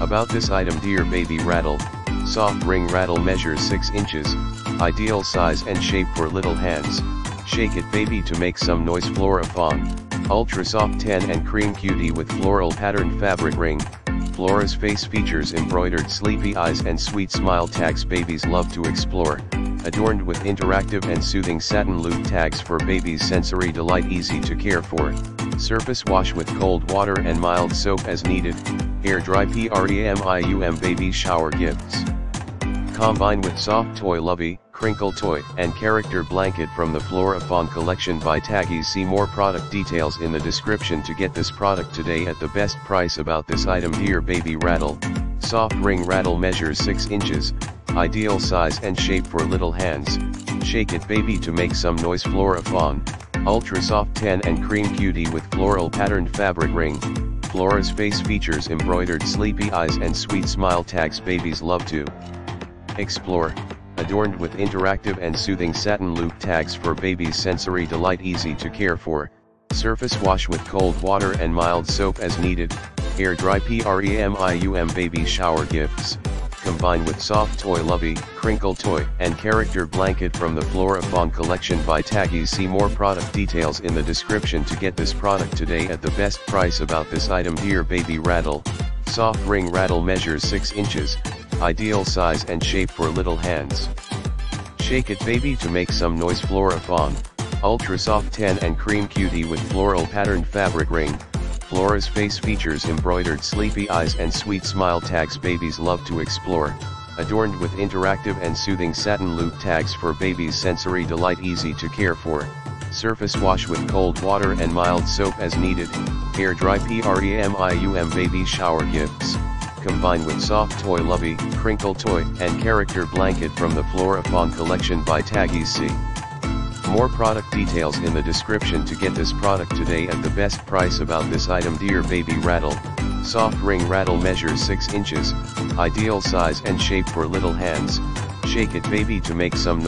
About this item Dear Baby Rattle, soft ring rattle measures 6 inches, ideal size and shape for little hands. Shake it baby to make some noise Flora Fawn, Ultra Soft Tan and Cream Cutie with floral patterned fabric ring. Flora's face features embroidered sleepy eyes and sweet smile tags babies love to explore, adorned with interactive and soothing satin loop tags for baby's sensory delight easy to care for. Surface wash with cold water and mild soap as needed, air dry PREMIUM baby shower gifts. Combine with soft toy lovey, crinkle toy and character blanket from the Flora Fawn collection by Taggy. See more product details in the description to get this product today at the best price about this item. Dear Baby Rattle, soft ring rattle measures 6 inches, ideal size and shape for little hands, shake it baby to make some noise. Flora Fawn, ultra soft tan and cream cutie with floral patterned fabric ring, Flora's face features embroidered sleepy eyes and sweet smile tags babies love to explore, adorned with interactive and soothing satin loop tags for baby's sensory delight easy to care for, surface wash with cold water and mild soap as needed, air dry PREMIUM baby shower gifts, combined with soft toy lovey, crinkle toy and character blanket from the Flora Fawn collection by Taggy see more product details in the description to get this product today at the best price about this item. Here Baby Rattle, soft ring rattle measures 6 inches, ideal size and shape for little hands. Shake it baby to make some noise. Flora Fawn, ultra soft tan and cream cutie with floral patterned fabric ring, Flora's face features embroidered sleepy eyes and sweet smile tags babies love to explore, adorned with interactive and soothing satin loop tags for baby's sensory delight easy to care for, surface wash with cold water and mild soap as needed, air dry PREMIUM baby shower gifts. Combined with soft toy lovey, crinkle toy and character blanket from the Flora Fawn collection by Taggy C. More product details in the description to get this product today at the best price about this item Dear Baby Rattle, soft ring rattle measures 6 inches, ideal size and shape for little hands, shake it baby to make some noise.